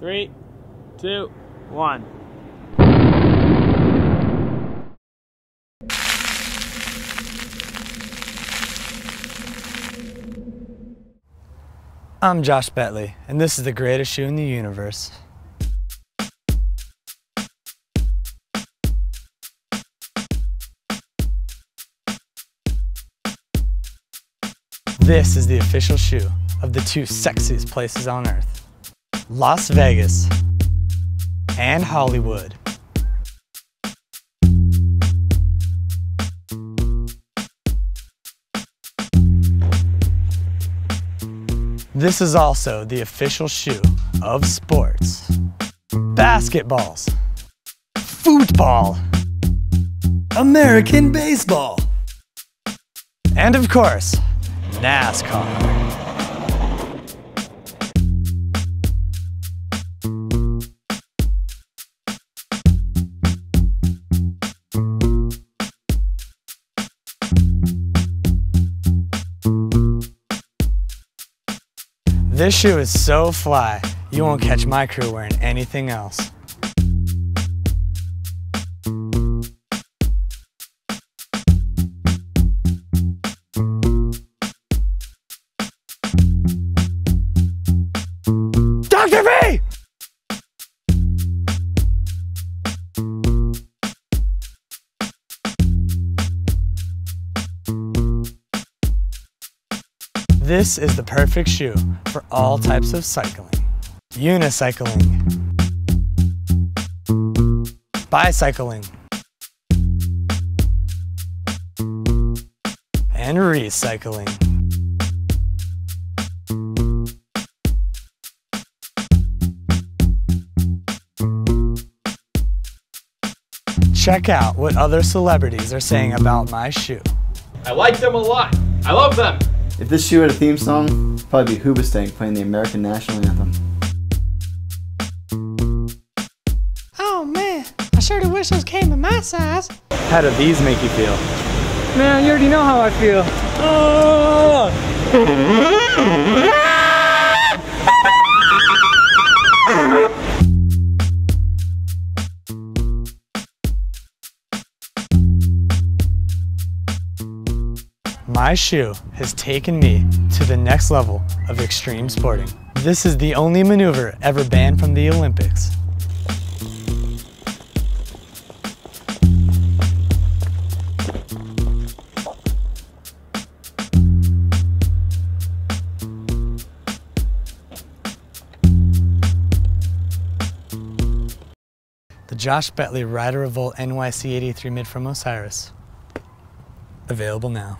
Three, two, one. I'm Josh Betley, and this is the greatest shoe in the universe. This is the official shoe of the two sexiest places on earth, Las Vegas and Hollywood. This is also the official shoe of sports. Basketballs, football, American baseball, and of course, NASCAR. This shoe is so fly, you won't catch my crew wearing anything else. This is the perfect shoe for all types of cycling. Unicycling, bicycling, and recycling. Check out what other celebrities are saying about my shoe. I like them a lot. I love them. If this shoe had a theme song, it'd probably be Hoobastank playing the American National Anthem. Oh man, I sure do wish those came in my size. How do these make you feel? Man, you already know how I feel. Ah! My shoe has taken me to the next level of extreme sporting. This is the only maneuver ever banned from the Olympics. The Josh Betley Rider Revolt NYC 83 Mid from Osiris. Available now.